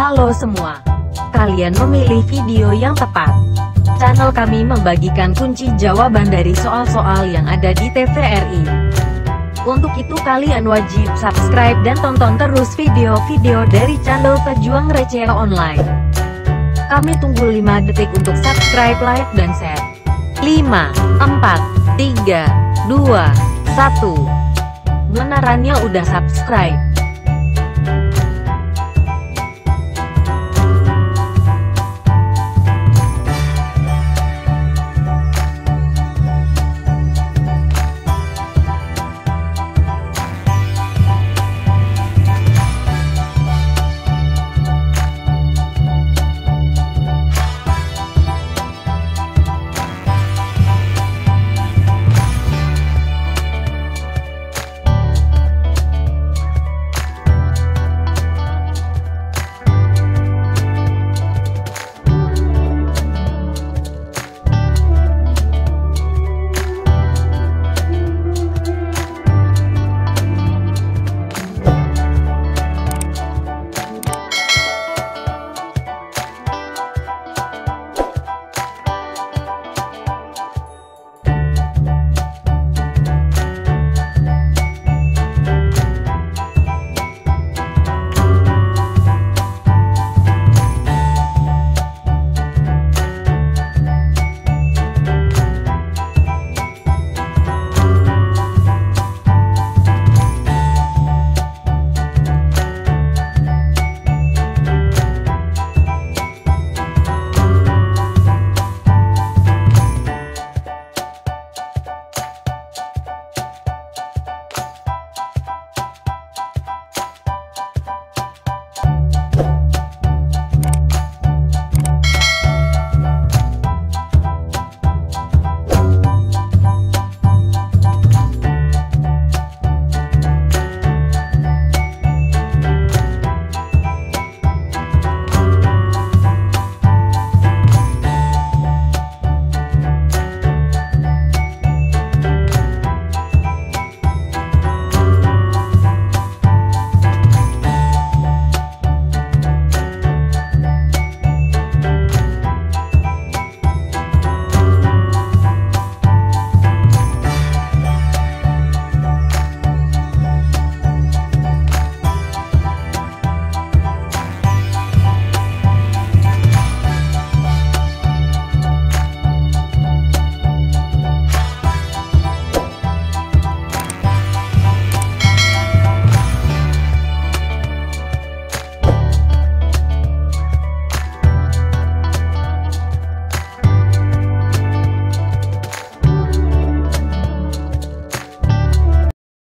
Halo semua. Kalian memilih video yang tepat. Channel kami membagikan kunci jawaban dari soal-soal yang ada di TVRI. Untuk itu kalian wajib subscribe dan tonton terus video-video dari channel Pejuang Receh Online. Kami tunggu 5 detik untuk subscribe, like, dan share. 5, 4, 3, 2, 1. Benarannya udah subscribe.